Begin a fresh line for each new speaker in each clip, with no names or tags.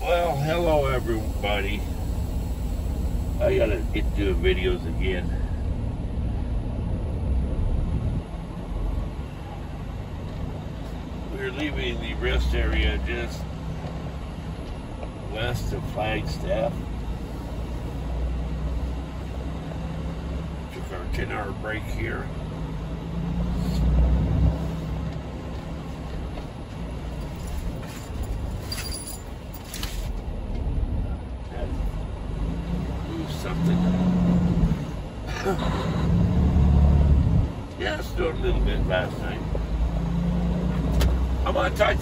Well, hello everybody. I gotta get doing videos again. We're leaving the rest area just west of Flagstaff. Took our 10 hour break here. Had to move something. yeah, I snowed a little bit last night.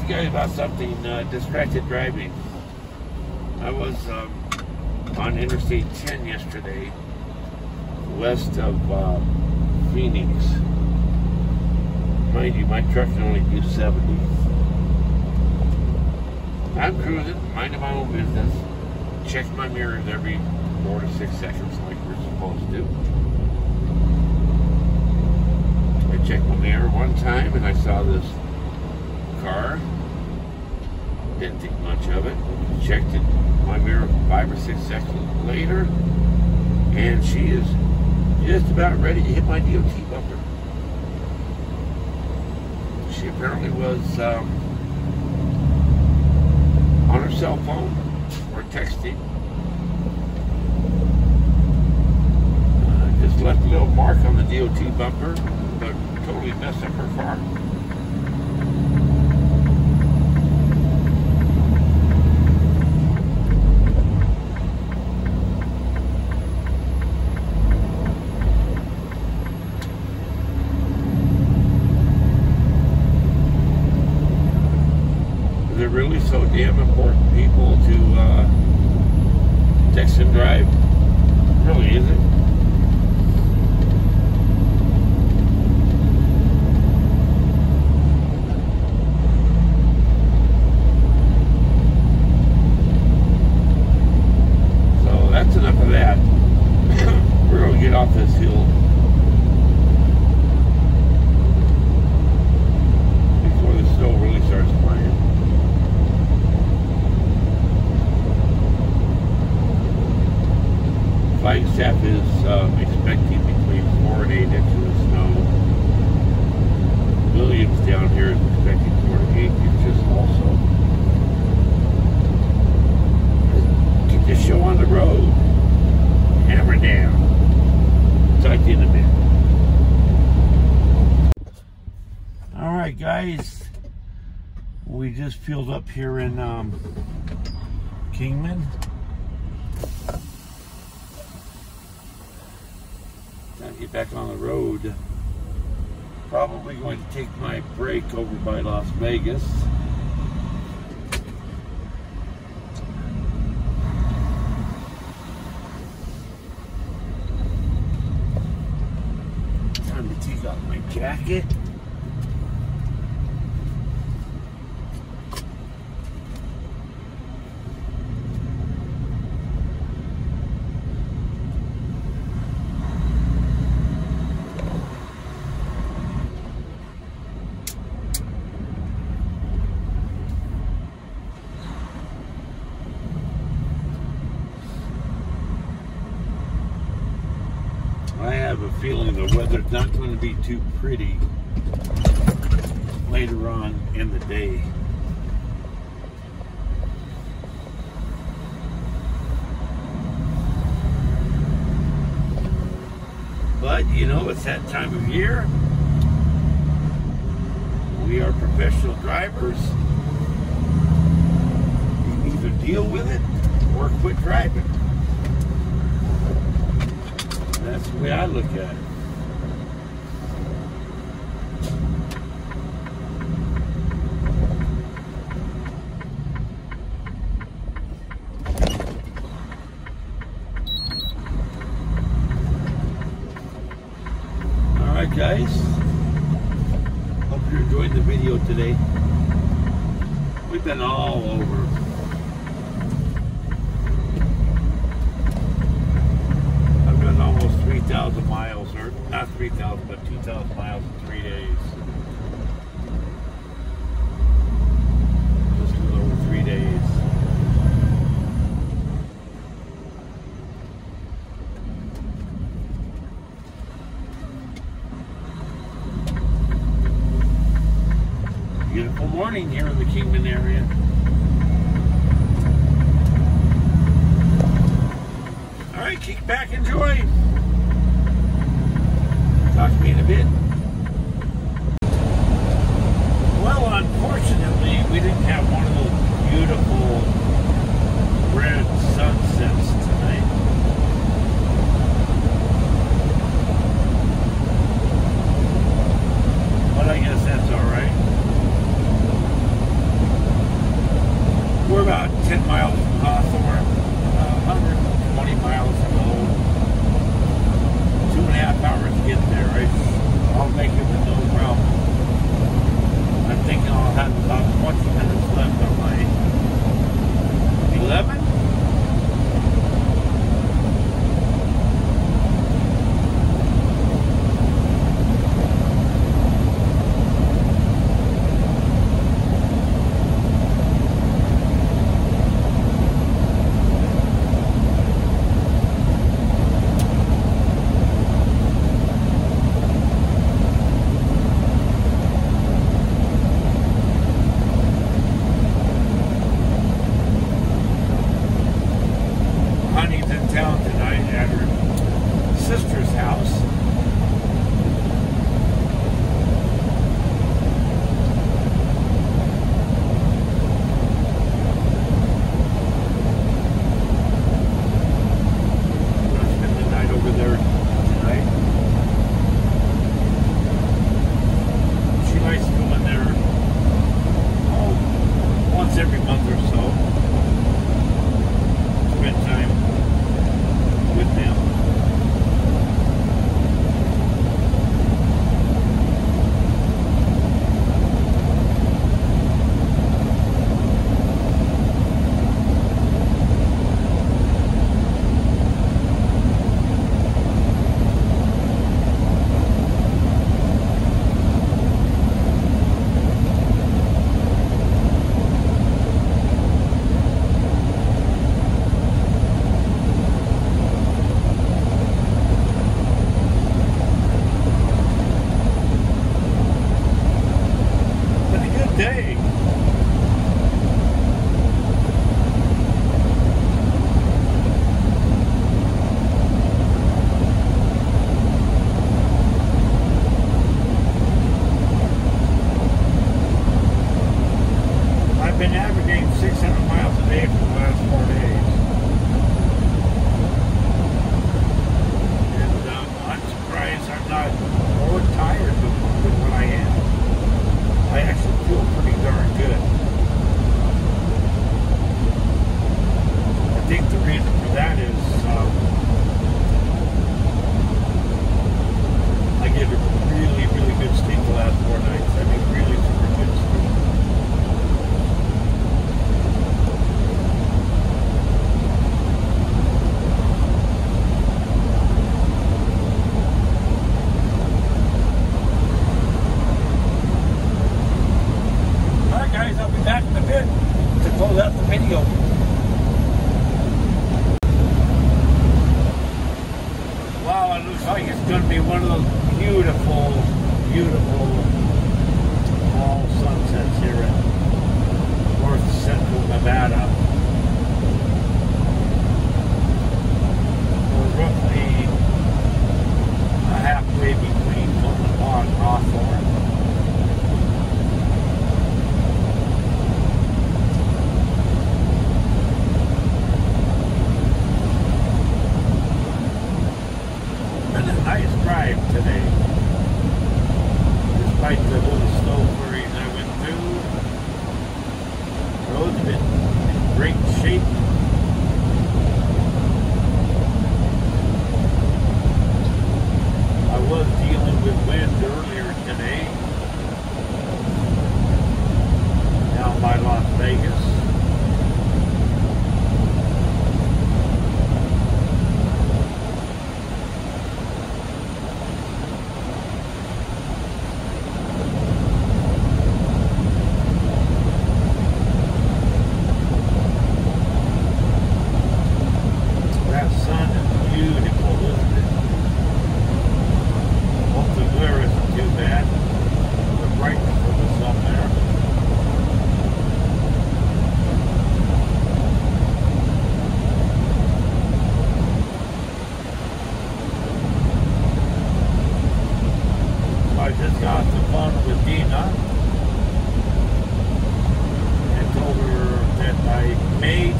About something uh, distracted driving. I was um, on Interstate 10 yesterday, west of uh, Phoenix. Mind you, my truck can only do 70. I'm cruising, minding my own business. Check my mirrors every four to six seconds like we're supposed to. I checked my mirror one time and I saw this car. Didn't think much of it. Checked it, my mirror five or six seconds later, and she is just about ready to hit my DOT bumper. She apparently was um, on her cell phone or texting. Uh, just left a little mark on the DOT bumper, but totally messed up her car. Is it really so damn important, people, to uh, text and drive? Really, is it? So that's enough of that. We're going to get off this hill before the snow really starts flying. Flagstaff is uh, expecting between four and eight inches of snow. Williams down here is expecting four to eight inches also. Keep the show on the road. Hammer down. Talk to you in a bit. All right, guys. We just filled up here in um, Kingman. Time to get back on the road. Probably going to take my break over by Las Vegas. Time to take off my jacket. I have a feeling the weather's not going to be too pretty later on in the day. But you know, it's that time of year. We are professional drivers. Either deal with it or quit driving. That's the way I look at it. All right, guys. Hope you enjoyed the video today. We've been all over. 3,000 miles, or not 3,000, but 2,000 miles in three days. Just a little over three days. Beautiful morning here in the Kingman area. All right, kick back, enjoy. Talk to me in a bit. Well, unfortunately, we didn't have one of those beautiful red sunsets tonight. Been averaging 600 miles a day for the last four days. And um, I'm surprised I'm not more tired than, what I am. I actually feel pretty darn good. I think the reason for that is um, I get a really, really good sleep the last four nights. I mean, really super good sleep. All right, guys, I'll be back in a bit to close out the video. Wow, it it's going to be one of those beautiful, beautiful fall sunsets here in north central Nevada. We're roughly uh, halfway between Omaha and Hawthorne. Been a nice drive today. Despite the little snow flurries I went through,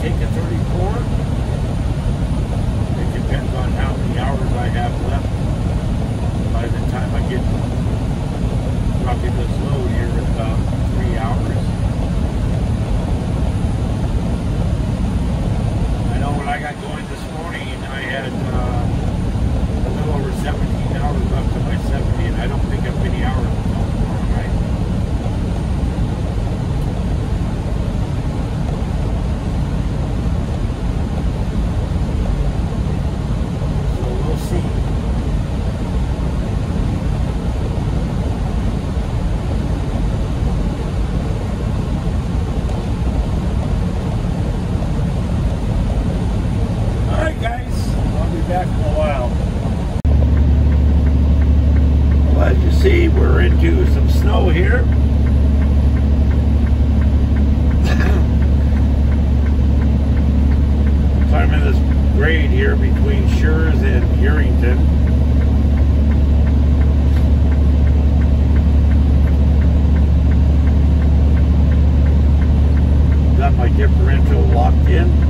take a 34. It depends on how many hours I have left. By the time I get dropping this load here in about three hours. I know when I got going this morning, I had uh, a little over 17 hours left to my 70, and I don't think I've many hours until tomorrow night. So we'll see. All right, guys. I'll be back in a while. Well, as you see, we're into some snow here. Climbing this grade here between Schurz and Yerington. Got my differential locked in.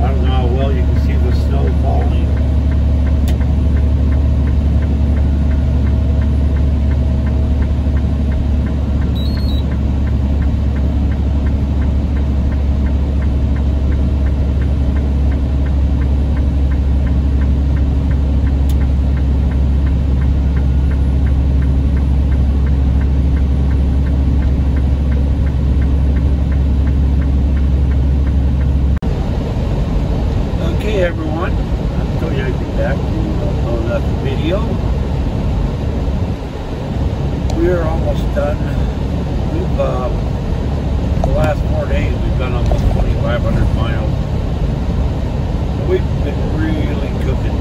I don't know how well you can see the snow falling. Okay, everyone. I'm so happy to be back on another video. We're almost done. We've, uh, the last four days, we've done almost 2,500 miles. We've been really cooking.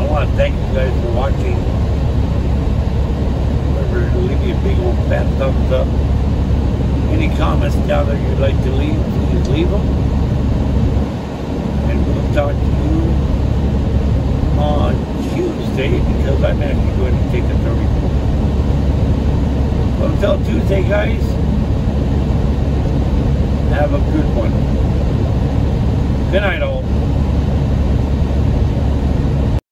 I want to thank you guys for watching. Remember to leave me a big old fat thumbs up. Any comments down there you'd like to leave, please leave them. And we'll talk to you on Tuesday because I'm actually going to take 34. Well, until Tuesday, guys, have a good one. Good night, all.